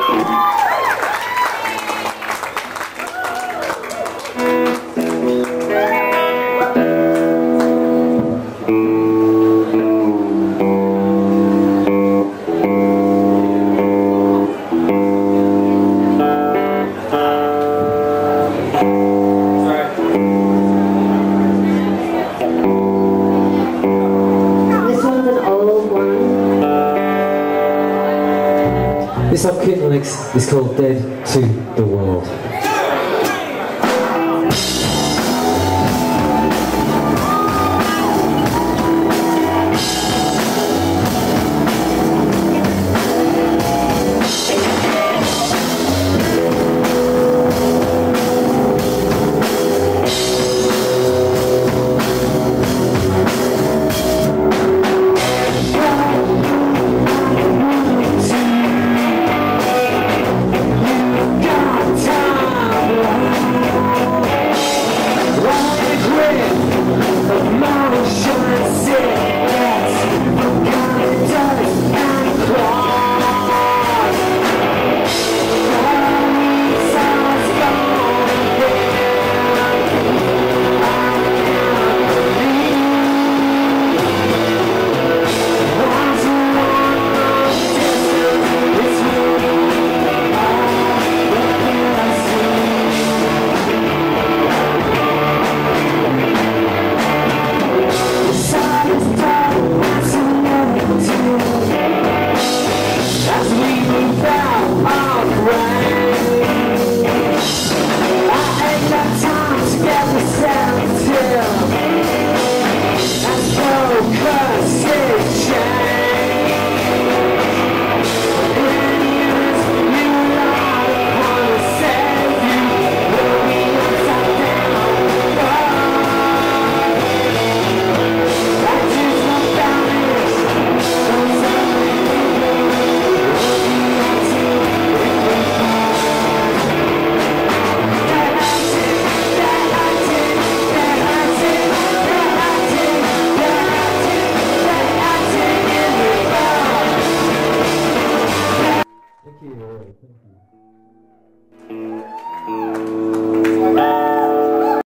This This off Kid is called Dead to the World.